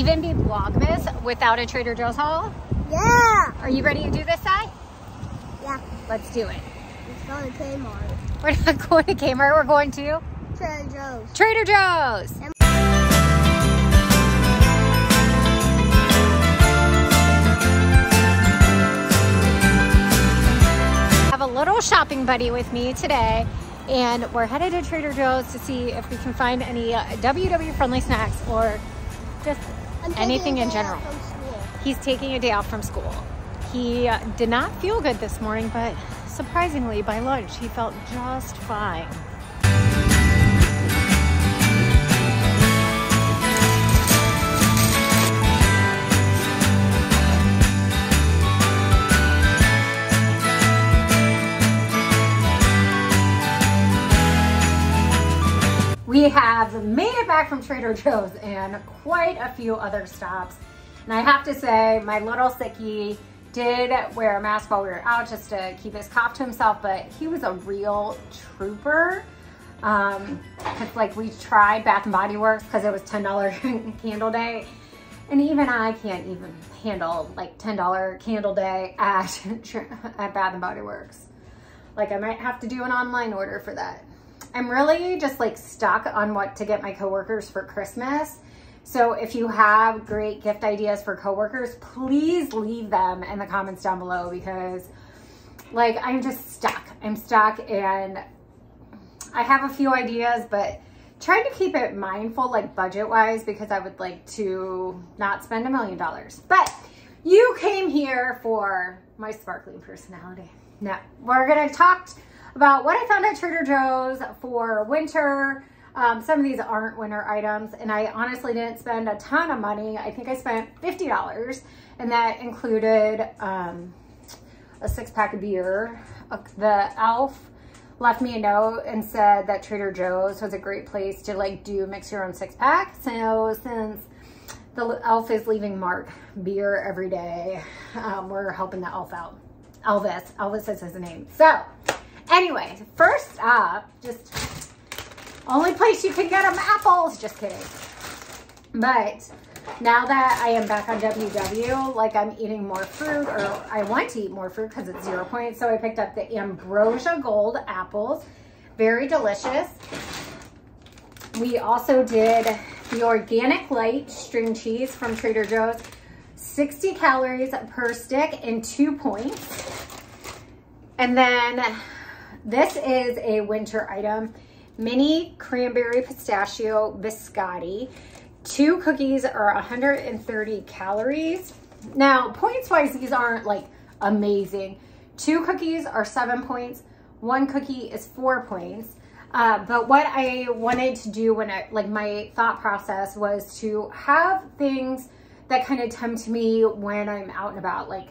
even be Vlogmas without a Trader Joe's haul? Yeah. Are you ready to do this, Sai? Yeah. Let's do it. It's going to Kmart. We're not going to Kmart, we're going to Trader Joe's. Trader Joe's. I have a little shopping buddy with me today and we're headed to Trader Joe's to see if we can find any uh, WW friendly snacks or just anything in general. He's taking a day off from school. He uh, did not feel good this morning, but surprisingly, by lunch, he felt just fine. Have made it back from Trader Joe's and quite a few other stops. And I have to say, my little sickie did wear a mask while we were out just to keep his cough to himself, but he was a real trooper. Um, cause like we tried Bath and Body Works because it was $10 candle day. And even I can't even handle like $10 candle day at, at Bath and Body Works. Like I might have to do an online order for that. I'm really just like stuck on what to get my coworkers for Christmas. So if you have great gift ideas for coworkers, please leave them in the comments down below because like I'm just stuck. I'm stuck and I have a few ideas, but trying to keep it mindful, like budget wise, because I would like to not spend a million dollars. But you came here for my sparkling personality. Now we're gonna talk about what I found at Trader Joe's for winter. Um, some of these aren't winter items and I honestly didn't spend a ton of money. I think I spent $50 and that included um, a six pack of beer. Uh, the elf left me a note and said that Trader Joe's was a great place to like do mix your own six pack. So since the elf is leaving Mark beer every day, um, we're helping the elf out. Elvis, Elvis is his name. So Anyway, first up, just only place you can get them apples. Just kidding. But now that I am back on WW, like I'm eating more fruit or I want to eat more fruit because it's zero point. So I picked up the Ambrosia Gold apples. Very delicious. We also did the Organic Light string cheese from Trader Joe's. 60 calories per stick and two points. And then this is a winter item. Mini cranberry pistachio biscotti. Two cookies are 130 calories. Now, points-wise, these aren't like amazing. Two cookies are seven points. One cookie is four points. Uh, but what I wanted to do when I, like my thought process was to have things that kind of tempt me when I'm out and about. Like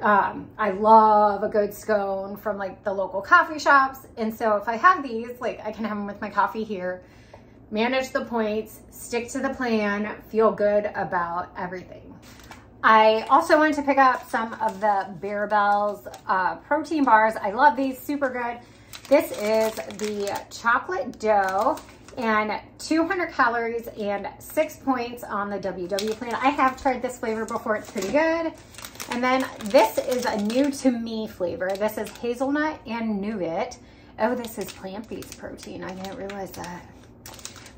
um, I love a good scone from like the local coffee shops. And so if I have these, like I can have them with my coffee here, manage the points, stick to the plan, feel good about everything. I also wanted to pick up some of the Barebells uh, protein bars. I love these, super good. This is the chocolate dough and 200 calories and six points on the WW plan. I have tried this flavor before, it's pretty good. And then this is a new to me flavor. This is hazelnut and nougat. Oh, this is plant-based protein. I didn't realize that.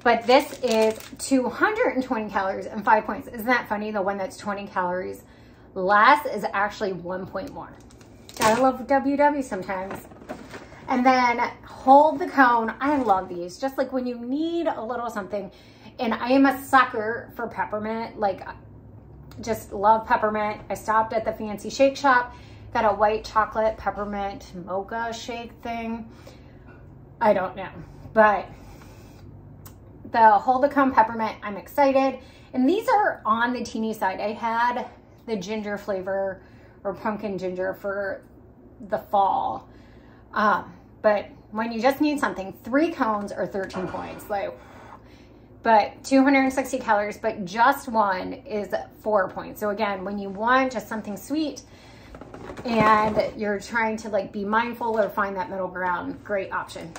But this is 220 calories and five points. Isn't that funny? The one that's 20 calories less is actually one point more. Gotta love WW sometimes. And then hold the cone. I love these. Just like when you need a little something. And I am a sucker for peppermint. Like just love peppermint. I stopped at the fancy shake shop, got a white chocolate peppermint mocha shake thing. I don't know, but the hold the cone peppermint, I'm excited. And these are on the teeny side. I had the ginger flavor or pumpkin ginger for the fall. Um, but when you just need something, three cones or 13 points. Like but 260 calories, but just one is four points. So again, when you want just something sweet and you're trying to like be mindful or find that middle ground, great option.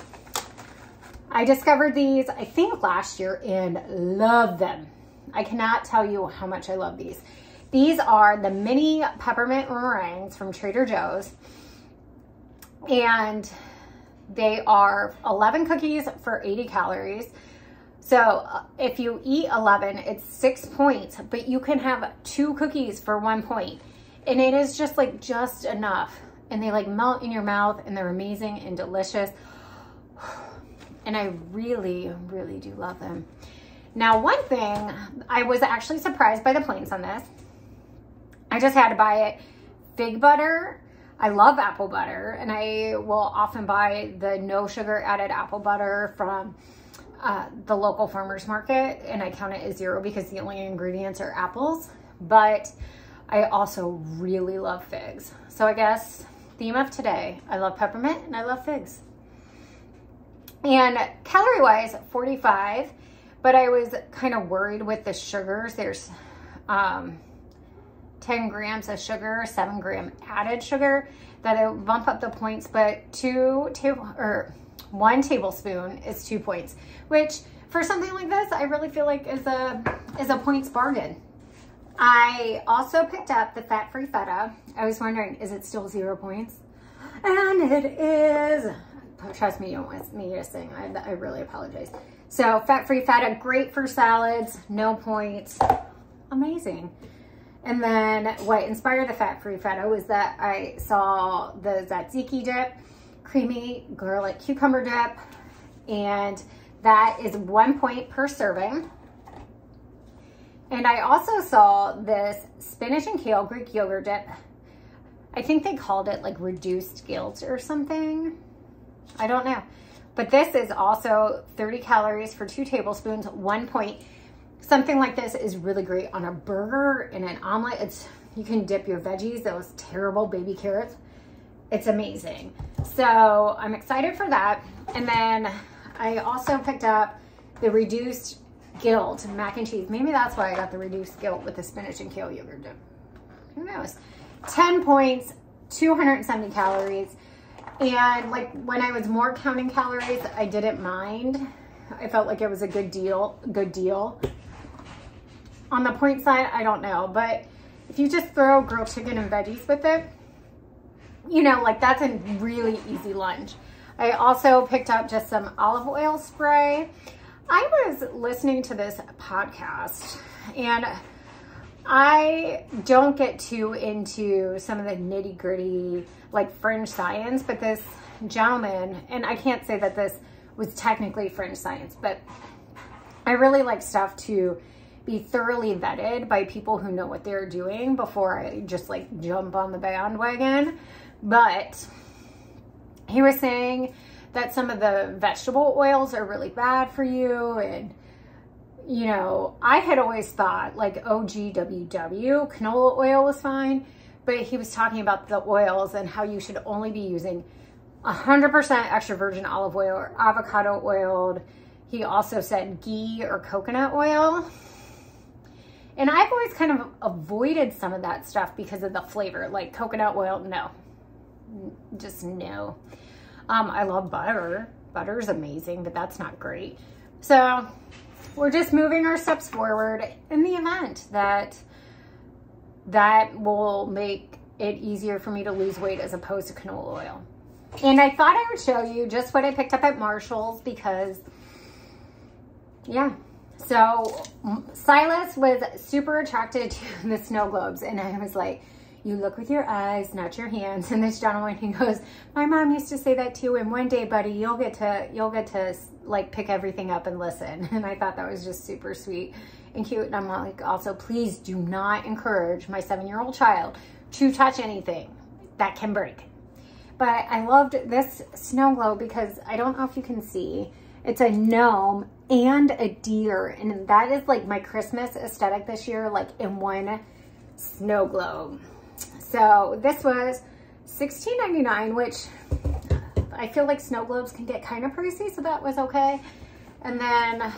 I discovered these, I think last year and love them. I cannot tell you how much I love these. These are the mini peppermint meringues from Trader Joe's. And they are 11 cookies for 80 calories. So uh, if you eat 11, it's six points, but you can have two cookies for one point. And it is just like just enough. And they like melt in your mouth and they're amazing and delicious. And I really, really do love them. Now, one thing, I was actually surprised by the points on this. I just had to buy it. Fig butter. I love apple butter and I will often buy the no sugar added apple butter from uh, the local farmer's market and I count it as zero because the only ingredients are apples. But I also really love figs. So I guess theme of today, I love peppermint and I love figs. And calorie wise, 45, but I was kind of worried with the sugars. There's um, 10 grams of sugar, seven gram added sugar that will bump up the points, but two table or one tablespoon is two points, which for something like this, I really feel like is a, is a points bargain. I also picked up the fat-free feta. I was wondering, is it still zero points? And it is. Trust me, you don't want me to sing. I, I really apologize. So fat-free feta, great for salads, no points, amazing. And then what inspired the fat-free feta was that I saw the tzatziki dip, creamy garlic cucumber dip, and that is one point per serving. And I also saw this spinach and kale Greek yogurt dip. I think they called it like reduced guilt or something. I don't know. But this is also 30 calories for two tablespoons, one point. Something like this is really great on a burger and an omelet. It's You can dip your veggies, those terrible baby carrots. It's amazing. So I'm excited for that. And then I also picked up the reduced guilt mac and cheese. Maybe that's why I got the reduced guilt with the spinach and kale yogurt dip. Who knows? 10 points, 270 calories. And like when I was more counting calories, I didn't mind. I felt like it was a good deal, good deal. On the point side, I don't know, but if you just throw grilled chicken and veggies with it, you know, like that's a really easy lunch. I also picked up just some olive oil spray. I was listening to this podcast and I don't get too into some of the nitty gritty, like fringe science, but this gentleman, and I can't say that this was technically fringe science, but I really like stuff to be thoroughly vetted by people who know what they're doing before I just like jump on the bandwagon. But he was saying that some of the vegetable oils are really bad for you and you know, I had always thought like OGWW, canola oil was fine, but he was talking about the oils and how you should only be using 100% extra virgin olive oil or avocado oiled. He also said ghee or coconut oil. And I've always kind of avoided some of that stuff because of the flavor, like coconut oil, no, just no. Um, I love butter. Butter is amazing, but that's not great. So we're just moving our steps forward in the event that that will make it easier for me to lose weight as opposed to canola oil. And I thought I would show you just what I picked up at Marshall's because, yeah. So Silas was super attracted to the snow globes and I was like, you look with your eyes, not your hands. And this gentleman, he goes, my mom used to say that too. And one day, buddy, you'll get to, you'll get to like pick everything up and listen. And I thought that was just super sweet and cute. And I'm like, also, please do not encourage my seven-year-old child to touch anything that can break. But I loved this snow globe because I don't know if you can see, it's a gnome and a deer. And that is like my Christmas aesthetic this year, like in one snow globe. So this was $16.99, which I feel like snow globes can get kind of pricey, so that was okay. And then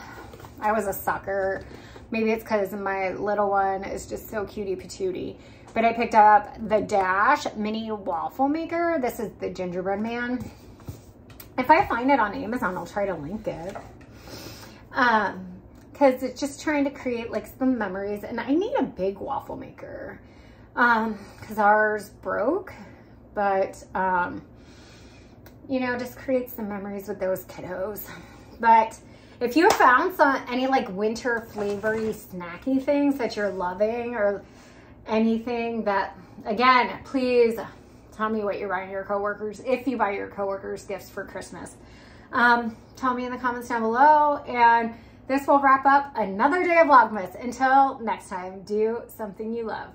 I was a sucker. Maybe it's because my little one is just so cutie patootie. But I picked up the Dash Mini Waffle Maker. This is the gingerbread man. If I find it on Amazon, I'll try to link it. Um, because it's just trying to create like some memories and I need a big waffle maker um because ours broke but um you know just create some memories with those kiddos but if you found some any like winter flavory snacky things that you're loving or anything that again please tell me what you're buying your coworkers if you buy your coworkers gifts for christmas um, tell me in the comments down below and this will wrap up another day of Vlogmas. Until next time, do something you love.